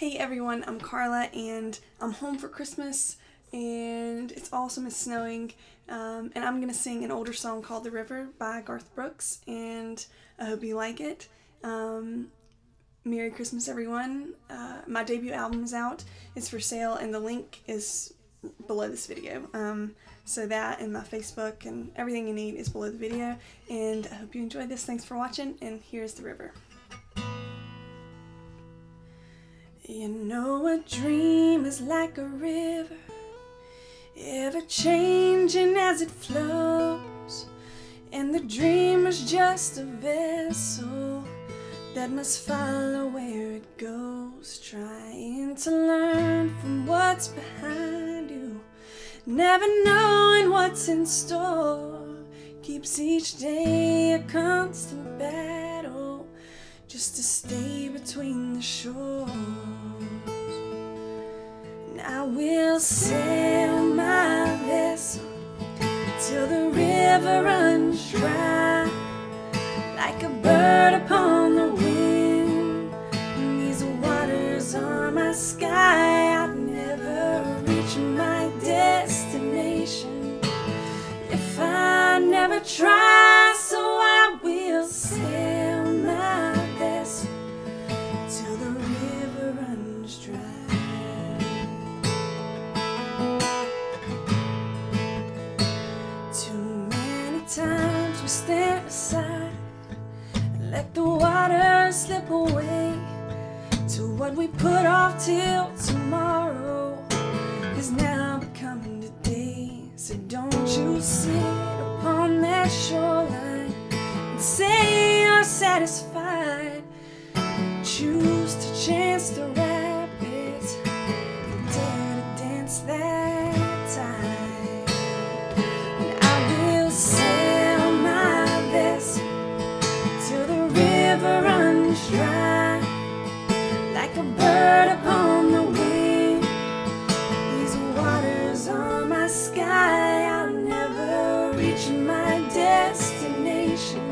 Hey everyone, I'm Karla and I'm home for Christmas and it's awesome, it's snowing um, and I'm going to sing an older song called The River by Garth Brooks and I hope you like it. Um, Merry Christmas everyone. Uh, my debut album is out, it's for sale and the link is below this video. Um, so that and my Facebook and everything you need is below the video and I hope you enjoyed this. Thanks for watching and here's The River. You know a dream is like a river, ever changing as it flows. And the dream is just a vessel that must follow where it goes, trying to learn from what's behind you, never knowing what's in store. Keeps each day a constant just to stay between the shores. And I will sail my vessel till the river runs dry, like a bird upon the wind. And these waters are my sky. I'd never reach my destination if I never try. Aside let the water slip away to what we put off till tomorrow is now becoming today. So don't you sit upon that shoreline and say you're satisfied. Choose to chance the river runs dry, like a bird upon the wing. These waters are my sky. I'll never reach my destination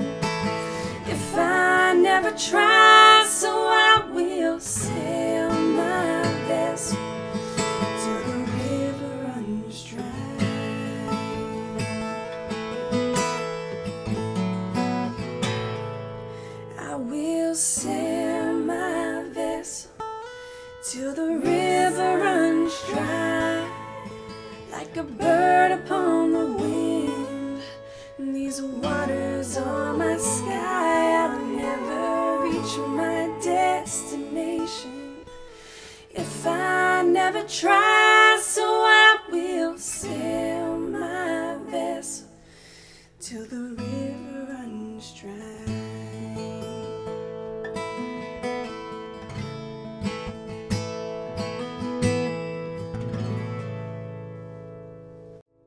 if I never try. So I will sail till the river runs dry, like a bird upon the wind. These waters are my sky. I'll never reach my destination if I never try. So I will sail my vessel till the river runs dry.